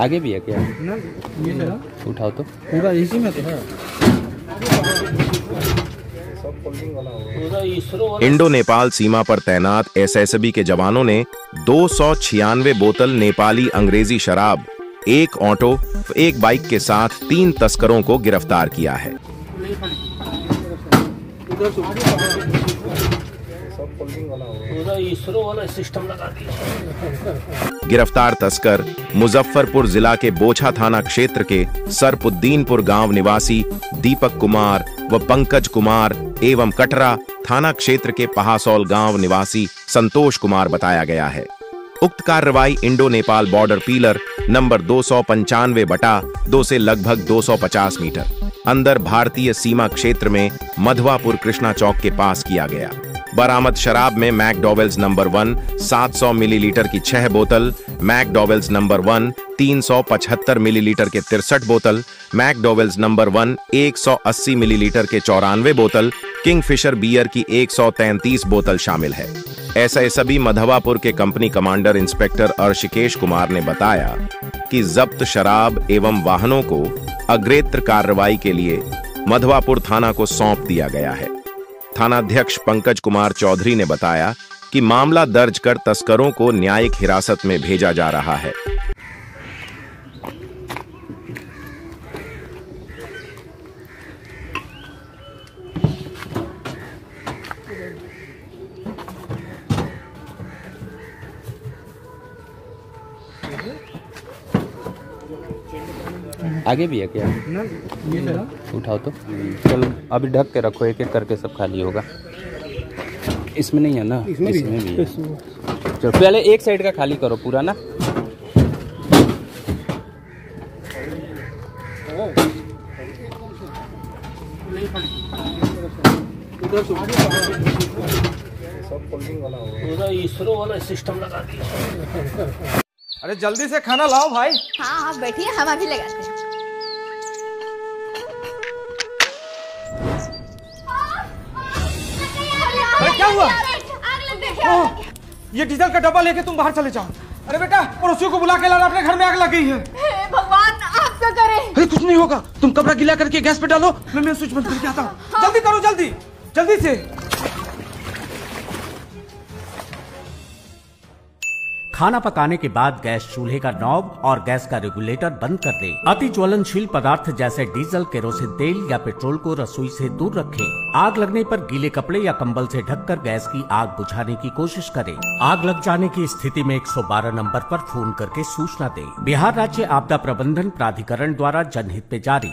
आगे भी है क्या? ये उठाओ तो। पूरा इसी में तो है। इंडो नेपाल सीमा पर तैनात एसएसबी के जवानों ने दो सौ छियानवे बोतल नेपाली अंग्रेज़ी शराब एक ऑटो एक बाइक के साथ तीन तस्करों को गिरफ़्तार किया है। उधर से पूरा इसरो वाला सिस्टम लगा दिया। गिरफ़्तार तस्कर मुजफ्फरपुर जिला के बोछा थाना क्षेत्र के सरपुद्दीनपुर गाँव निवासी दीपक कुमार व पंकज कुमार एवं कटरा थाना क्षेत्र के पहासौल गाँव निवासी संतोष कुमार बताया गया है। उक्त कार्रवाई Indo Nepal border pillar number दो सौ पंचानवे बटा दो से लगभग 250 मीटर अंदर भारतीय सीमा क्षेत्र में मधवापुर कृष्णा चौक के पास किया गया। बरामद शराब में मैकडॉवेल्स नंबर वन 700 मिलीलीटर की छह बोतल, मैकडॉवेल्स नंबर वन 375 मिलीलीटर के तिरसठ बोतल, मैकडॉवेल्स नंबर वन 180 मिलीलीटर के चौरानवे बोतल, किंगफिशर बियर की 133 बोतल शामिल है। ऐसा सभी मधवापुर के company commander inspector Arshikesh Kumar ने बताया कि जब्त शराब एवं वाहनों को अग्रेत्र कार्रवाई के लिए मधवापुर थाना को सौंप दिया गया है। थानाध्यक्ष पंकज कुमार चौधरी ने बताया कि मामला दर्ज कर तस्करों को न्यायिक हिरासत में भेजा जा रहा है। आगे भी है क्या? ये उठाओ तो। चलो अभी ढक के रखो एक एक करके सब खाली होगा। इसमें नहीं है ना? इसमें भी भी है। इसमें। चलो पहले एक साइड का खाली करो पूरा ना। उधर से पूरा इसरो वाला सिस्टम लगा दिया। अरे जल्दी से खाना लाओ भाई। हाँ हाँ बैठिए हम अभी लगाते हैं अरे क्या हुआ? ये डीजल का डब्बा लेके तुम बाहर चले जाओ। अरे बेटा पड़ोसियों को बुला के लाना अपने घर में आग लग गई है। भगवान आप क्या करें? अरे कुछ नहीं होगा। तुम कपड़ा गीला करके गैस पे डालो। मैं मैं स्विच बंद करके आता हूँ। जल्दी करो जल्दी। जल्दी से। खाना पकाने के बाद गैस चूल्हे का नॉब और गैस का रेगुलेटर बंद कर दें। अति ज्वलनशील पदार्थ जैसे डीजल, केरोसिन तेल या पेट्रोल को रसोई से दूर रखें। आग लगने पर गीले कपड़े या कंबल से ढककर गैस की आग बुझाने की कोशिश करें। आग लग जाने की स्थिति में 112 नंबर पर फ़ोन करके सूचना दें। बिहार राज्य आपदा प्रबंधन प्राधिकरण द्वारा जनहित में जारी